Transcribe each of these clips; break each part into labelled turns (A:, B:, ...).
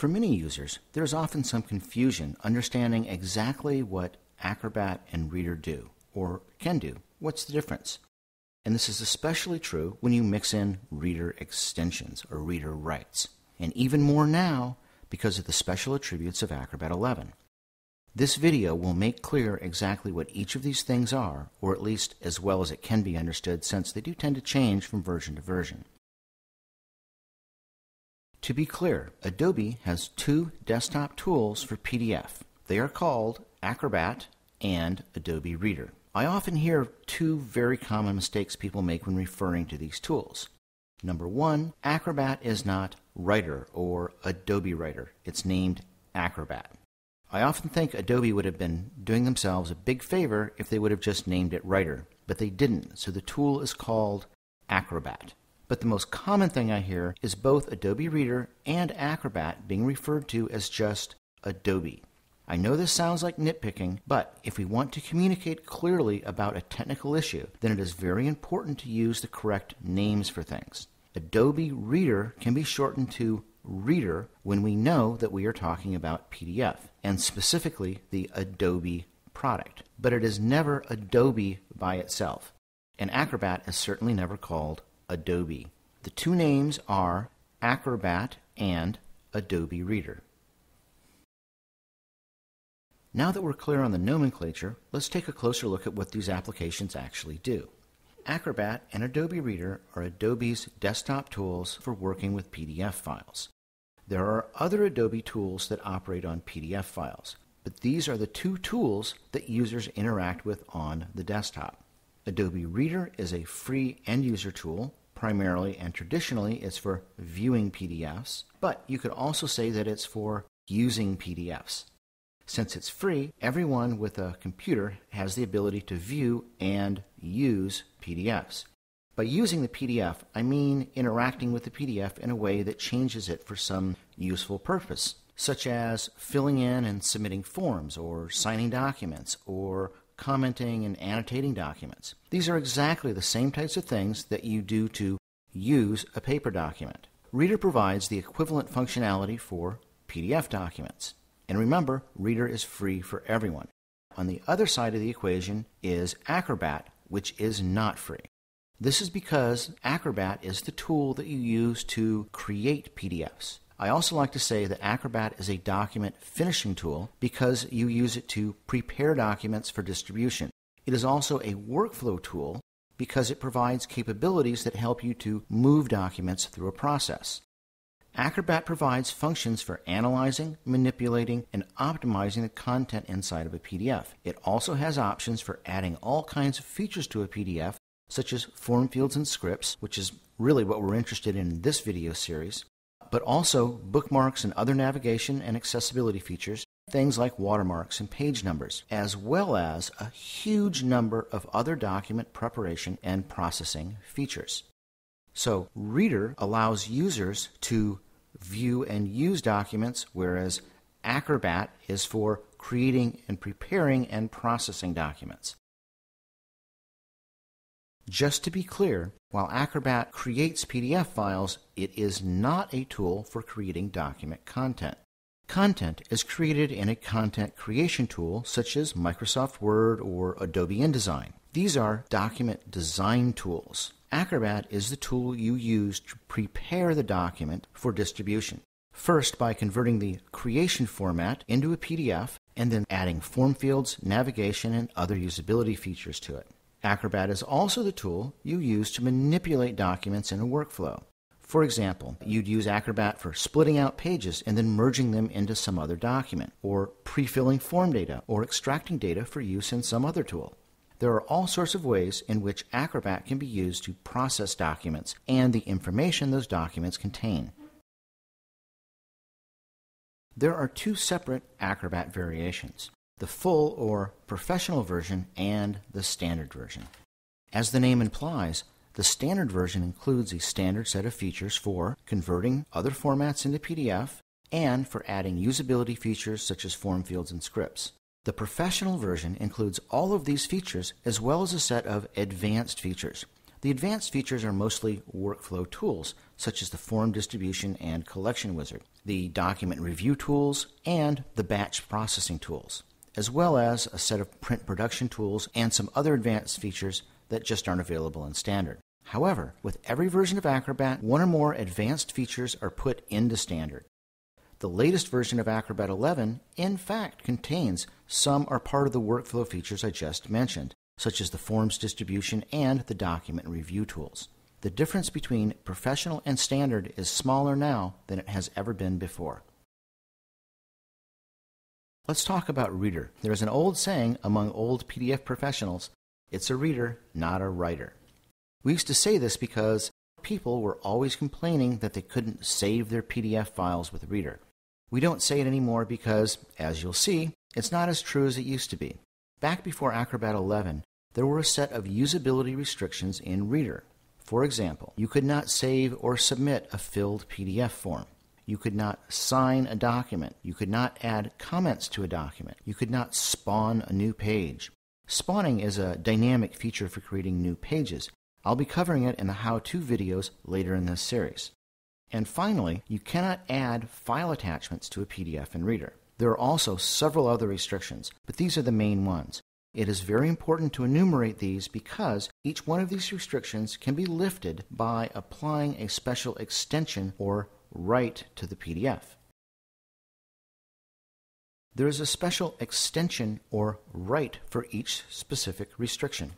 A: For many users, there is often some confusion understanding exactly what Acrobat and Reader do, or can do. What's the difference? And this is especially true when you mix in reader extensions or reader rights, and even more now because of the special attributes of Acrobat 11. This video will make clear exactly what each of these things are, or at least as well as it can be understood since they do tend to change from version to version. To be clear, Adobe has two desktop tools for PDF. They are called Acrobat and Adobe Reader. I often hear two very common mistakes people make when referring to these tools. Number one, Acrobat is not Writer or Adobe Writer. It's named Acrobat. I often think Adobe would have been doing themselves a big favor if they would have just named it Writer, but they didn't, so the tool is called Acrobat. But the most common thing I hear is both Adobe Reader and Acrobat being referred to as just Adobe. I know this sounds like nitpicking, but if we want to communicate clearly about a technical issue, then it is very important to use the correct names for things. Adobe Reader can be shortened to Reader when we know that we are talking about PDF, and specifically the Adobe product. But it is never Adobe by itself, and Acrobat is certainly never called Adobe. The two names are Acrobat and Adobe Reader. Now that we're clear on the nomenclature, let's take a closer look at what these applications actually do. Acrobat and Adobe Reader are Adobe's desktop tools for working with PDF files. There are other Adobe tools that operate on PDF files, but these are the two tools that users interact with on the desktop. Adobe Reader is a free end user tool, primarily and traditionally it's for viewing PDFs, but you could also say that it's for using PDFs. Since it's free, everyone with a computer has the ability to view and use PDFs. By using the PDF, I mean interacting with the PDF in a way that changes it for some useful purpose, such as filling in and submitting forms, or signing documents, or commenting and annotating documents. These are exactly the same types of things that you do to use a paper document. Reader provides the equivalent functionality for PDF documents. And remember, Reader is free for everyone. On the other side of the equation is Acrobat, which is not free. This is because Acrobat is the tool that you use to create PDFs. I also like to say that Acrobat is a document finishing tool because you use it to prepare documents for distribution. It is also a workflow tool because it provides capabilities that help you to move documents through a process. Acrobat provides functions for analyzing, manipulating, and optimizing the content inside of a PDF. It also has options for adding all kinds of features to a PDF, such as form fields and scripts, which is really what we're interested in in this video series, but also bookmarks and other navigation and accessibility features, things like watermarks and page numbers, as well as a huge number of other document preparation and processing features. So, Reader allows users to view and use documents, whereas Acrobat is for creating and preparing and processing documents. Just to be clear, while Acrobat creates PDF files, it is not a tool for creating document content. Content is created in a content creation tool such as Microsoft Word or Adobe InDesign. These are document design tools. Acrobat is the tool you use to prepare the document for distribution. First, by converting the creation format into a PDF and then adding form fields, navigation, and other usability features to it. Acrobat is also the tool you use to manipulate documents in a workflow. For example, you'd use Acrobat for splitting out pages and then merging them into some other document, or pre filling form data, or extracting data for use in some other tool. There are all sorts of ways in which Acrobat can be used to process documents and the information those documents contain. There are two separate Acrobat variations the full or professional version and the standard version. As the name implies, the standard version includes a standard set of features for converting other formats into PDF and for adding usability features such as form fields and scripts. The professional version includes all of these features as well as a set of advanced features. The advanced features are mostly workflow tools, such as the form distribution and collection wizard, the document review tools, and the batch processing tools, as well as a set of print production tools and some other advanced features that just aren't available in standard. However, with every version of Acrobat, one or more advanced features are put into standard. The latest version of Acrobat 11, in fact, contains some or part of the workflow features I just mentioned, such as the forms distribution and the document review tools. The difference between professional and standard is smaller now than it has ever been before. Let's talk about Reader. There's an old saying among old PDF professionals it's a reader, not a writer. We used to say this because people were always complaining that they couldn't save their PDF files with Reader. We don't say it anymore because, as you'll see, it's not as true as it used to be. Back before Acrobat 11, there were a set of usability restrictions in Reader. For example, you could not save or submit a filled PDF form. You could not sign a document. You could not add comments to a document. You could not spawn a new page. Spawning is a dynamic feature for creating new pages. I'll be covering it in the how to videos later in this series. And finally, you cannot add file attachments to a PDF in Reader. There are also several other restrictions, but these are the main ones. It is very important to enumerate these because each one of these restrictions can be lifted by applying a special extension or right to the PDF. There is a special extension or right for each specific restriction.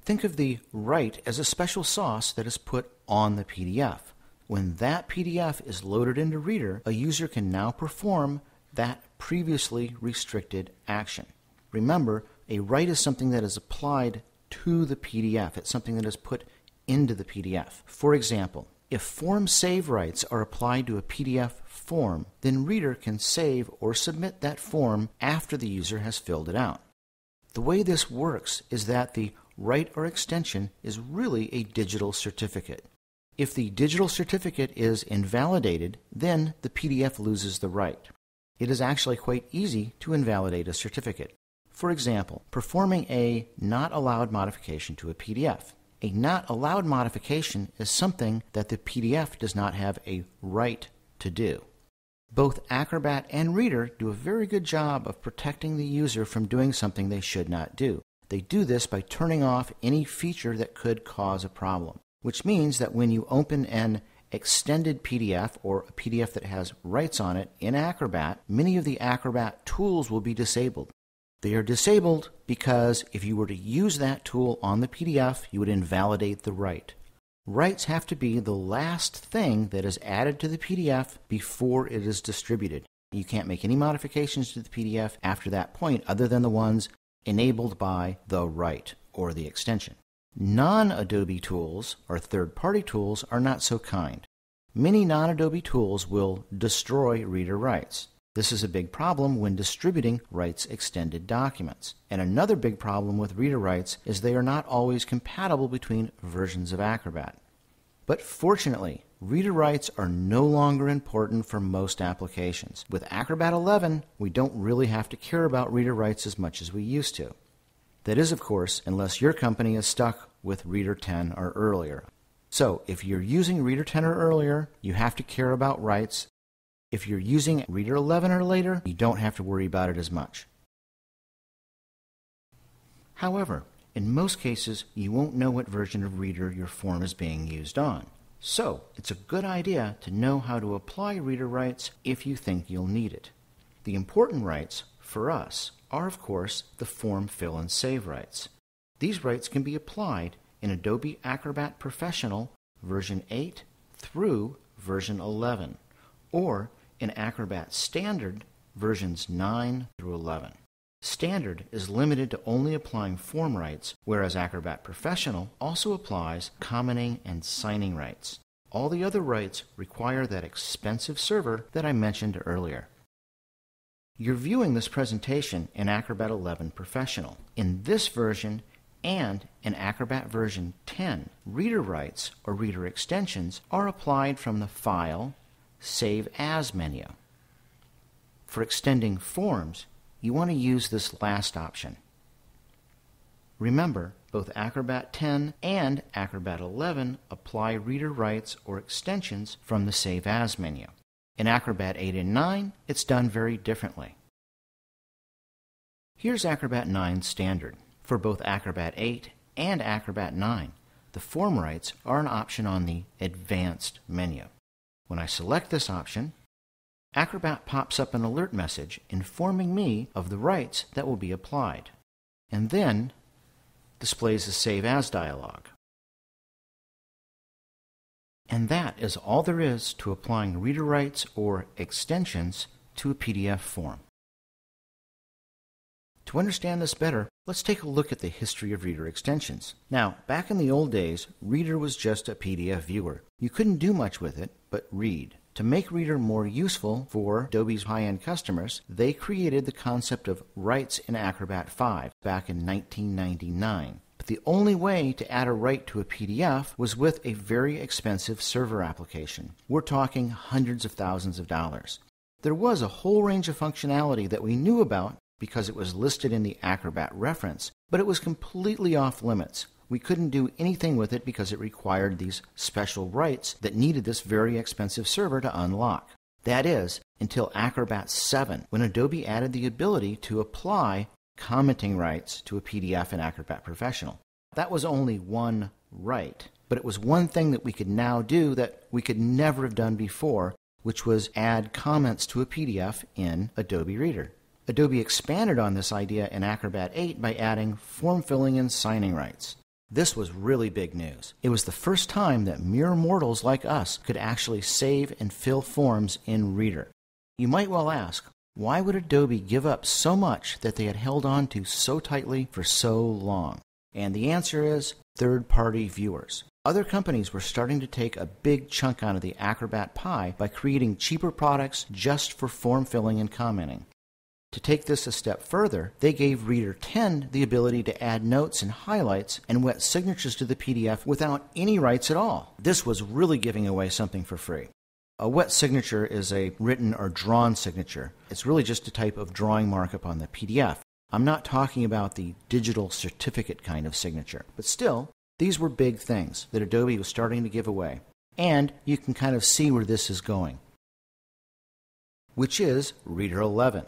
A: Think of the right as a special sauce that is put on the PDF. When that PDF is loaded into Reader, a user can now perform that previously restricted action. Remember, a right is something that is applied to the PDF. It's something that is put into the PDF. For example, if form save rights are applied to a PDF form, then Reader can save or submit that form after the user has filled it out. The way this works is that the right or extension is really a digital certificate. If the digital certificate is invalidated, then the PDF loses the right. It is actually quite easy to invalidate a certificate. For example, performing a not allowed modification to a PDF. A not allowed modification is something that the PDF does not have a right to do. Both Acrobat and Reader do a very good job of protecting the user from doing something they should not do. They do this by turning off any feature that could cause a problem which means that when you open an extended PDF or a PDF that has rights on it in Acrobat, many of the Acrobat tools will be disabled. They are disabled because if you were to use that tool on the PDF, you would invalidate the right. Rights have to be the last thing that is added to the PDF before it is distributed. You can't make any modifications to the PDF after that point other than the ones enabled by the right or the extension. Non Adobe tools or third party tools are not so kind. Many non Adobe tools will destroy reader rights. This is a big problem when distributing rights extended documents. And another big problem with reader rights is they are not always compatible between versions of Acrobat. But fortunately, reader rights are no longer important for most applications. With Acrobat 11, we don't really have to care about reader rights as much as we used to. That is, of course, unless your company is stuck with Reader 10 or earlier. So, if you're using Reader 10 or earlier, you have to care about rights. If you're using Reader 11 or later, you don't have to worry about it as much. However, in most cases, you won't know what version of Reader your form is being used on. So, it's a good idea to know how to apply reader rights if you think you'll need it. The important rights, for us, are, of course, the form fill and save rights. These rights can be applied in Adobe Acrobat Professional version 8 through version 11, or in Acrobat Standard versions 9 through 11. Standard is limited to only applying form rights, whereas Acrobat Professional also applies commenting and signing rights. All the other rights require that expensive server that I mentioned earlier. You're viewing this presentation in Acrobat 11 Professional. In this version and in Acrobat version 10, reader rights or reader extensions are applied from the File, Save As menu. For extending forms, you want to use this last option. Remember, both Acrobat 10 and Acrobat 11 apply reader rights or extensions from the Save As menu. In Acrobat 8 and 9, it's done very differently. Here's Acrobat 9 standard. For both Acrobat 8 and Acrobat 9, the form rights are an option on the Advanced menu. When I select this option, Acrobat pops up an alert message informing me of the rights that will be applied, and then displays the Save As dialog. And that is all there is to applying reader rights or extensions to a PDF form. To understand this better, let's take a look at the history of Reader extensions. Now, back in the old days, Reader was just a PDF viewer. You couldn't do much with it but read. To make Reader more useful for Adobe's high end customers, they created the concept of rights in Acrobat 5 back in 1999. But the only way to add a right to a PDF was with a very expensive server application. We're talking hundreds of thousands of dollars. There was a whole range of functionality that we knew about because it was listed in the Acrobat reference, but it was completely off limits. We couldn't do anything with it because it required these special rights that needed this very expensive server to unlock. That is, until Acrobat 7, when Adobe added the ability to apply commenting rights to a PDF in Acrobat Professional. That was only one right, but it was one thing that we could now do that we could never have done before, which was add comments to a PDF in Adobe Reader. Adobe expanded on this idea in Acrobat 8 by adding form filling and signing rights. This was really big news. It was the first time that mere mortals like us could actually save and fill forms in Reader. You might well ask, why would Adobe give up so much that they had held on to so tightly for so long? And the answer is third party viewers. Other companies were starting to take a big chunk out of the Acrobat pie by creating cheaper products just for form filling and commenting. To take this a step further, they gave Reader 10 the ability to add notes and highlights and wet signatures to the PDF without any rights at all. This was really giving away something for free. A wet signature is a written or drawn signature. It's really just a type of drawing markup on the PDF. I'm not talking about the digital certificate kind of signature, but still, these were big things that Adobe was starting to give away. And you can kind of see where this is going, which is Reader 11.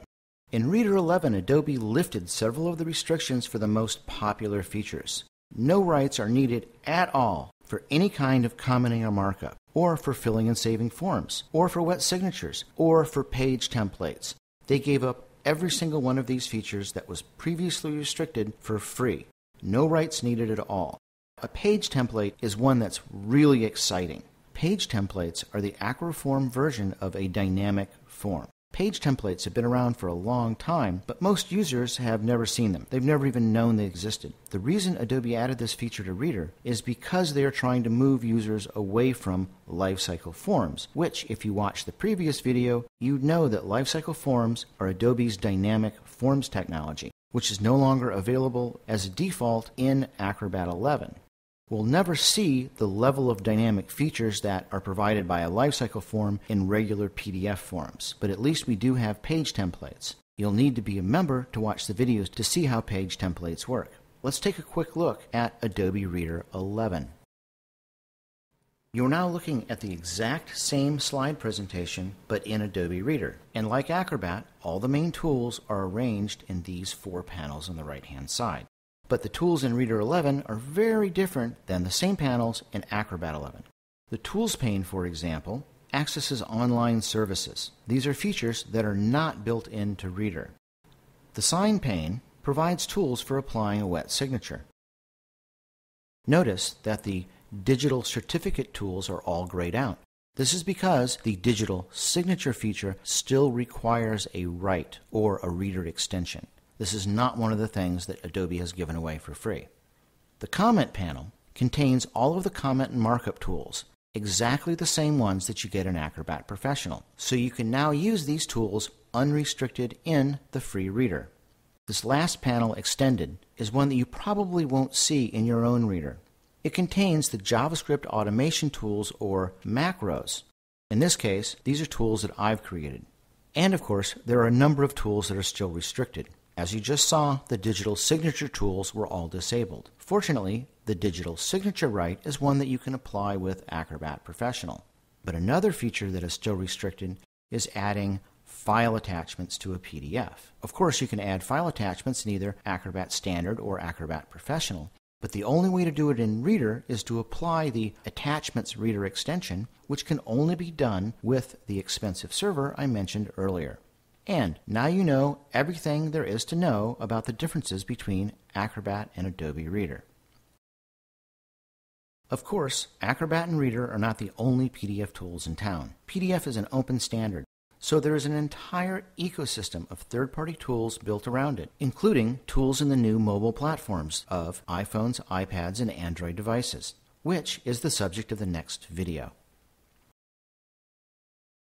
A: In Reader 11, Adobe lifted several of the restrictions for the most popular features. No rights are needed at all for any kind of commenting or markup, or for filling and saving forms, or for wet signatures, or for page templates. They gave up every single one of these features that was previously restricted for free. No rights needed at all. A page template is one that's really exciting. Page templates are the Acroform version of a dynamic form. Page templates have been around for a long time, but most users have never seen them. They've never even known they existed. The reason Adobe added this feature to Reader is because they are trying to move users away from LiveCycle forms, which, if you watched the previous video, you'd know that LiveCycle forms are Adobe's dynamic forms technology, which is no longer available as a default in Acrobat 11 we'll never see the level of dynamic features that are provided by a LiveCycle form in regular PDF forms, but at least we do have page templates. You'll need to be a member to watch the videos to see how page templates work. Let's take a quick look at Adobe Reader 11. You're now looking at the exact same slide presentation, but in Adobe Reader. And like Acrobat, all the main tools are arranged in these four panels on the right hand side but the tools in Reader 11 are very different than the same panels in Acrobat 11. The Tools pane, for example, accesses online services. These are features that are not built into Reader. The Sign pane provides tools for applying a wet signature. Notice that the digital certificate tools are all grayed out. This is because the digital signature feature still requires a right or a reader extension. This is not one of the things that Adobe has given away for free. The comment panel contains all of the comment and markup tools, exactly the same ones that you get in Acrobat Professional. So you can now use these tools unrestricted in the free reader. This last panel, Extended, is one that you probably won't see in your own reader. It contains the JavaScript automation tools or macros. In this case, these are tools that I've created. And of course, there are a number of tools that are still restricted. As you just saw, the digital signature tools were all disabled. Fortunately, the digital signature right is one that you can apply with Acrobat Professional. But another feature that is still restricted is adding file attachments to a PDF. Of course, you can add file attachments in either Acrobat Standard or Acrobat Professional, but the only way to do it in Reader is to apply the Attachments Reader extension, which can only be done with the expensive server I mentioned earlier. And now you know everything there is to know about the differences between Acrobat and Adobe Reader. Of course, Acrobat and Reader are not the only PDF tools in town. PDF is an open standard, so there is an entire ecosystem of third party tools built around it, including tools in the new mobile platforms of iPhones, iPads, and Android devices, which is the subject of the next video.